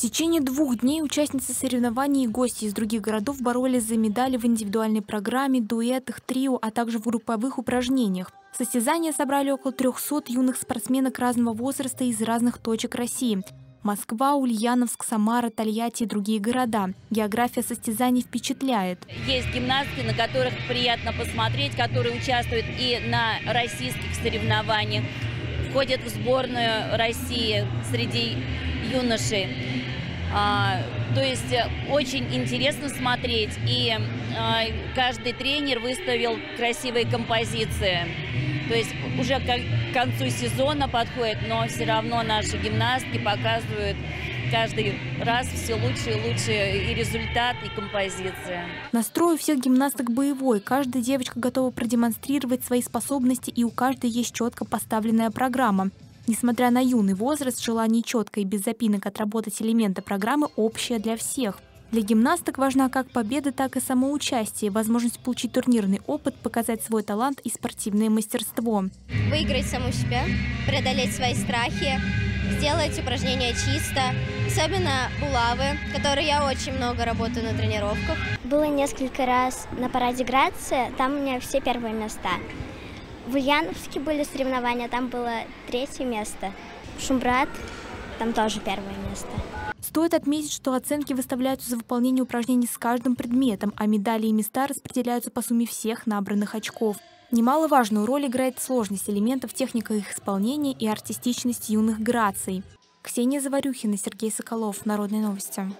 течение двух дней участницы соревнований и гости из других городов боролись за медали в индивидуальной программе, дуэтах, трио, а также в групповых упражнениях. Состязания собрали около 300 юных спортсменок разного возраста из разных точек России. Москва, Ульяновск, Самара, Тольятти и другие города. География состязаний впечатляет. Есть гимнастки, на которых приятно посмотреть, которые участвуют и на российских соревнованиях, входят в сборную России среди юношей. А, то есть э, очень интересно смотреть, и а, каждый тренер выставил красивые композиции. То есть уже к концу сезона подходит, но все равно наши гимнастки показывают каждый раз все лучше и лучше и результат, и композиция. Настрой у всех гимнасток боевой. Каждая девочка готова продемонстрировать свои способности, и у каждой есть четко поставленная программа. Несмотря на юный возраст, желание четко и без запинок отработать элементы программы общее для всех. Для гимнасток важна как победа, так и самоучастие, возможность получить турнирный опыт, показать свой талант и спортивное мастерство. Выиграть саму себя, преодолеть свои страхи, сделать упражнения чисто, особенно булавы, которые я очень много работаю на тренировках. Было несколько раз на параде Грация, там у меня все первые места. В Ульяновске были соревнования, там было третье место. Шумбрат, там тоже первое место. Стоит отметить, что оценки выставляются за выполнение упражнений с каждым предметом, а медали и места распределяются по сумме всех набранных очков. Немаловажную роль играет сложность элементов, техника их исполнения и артистичность юных граций. Ксения Заварюхина, Сергей Соколов. Народные новости.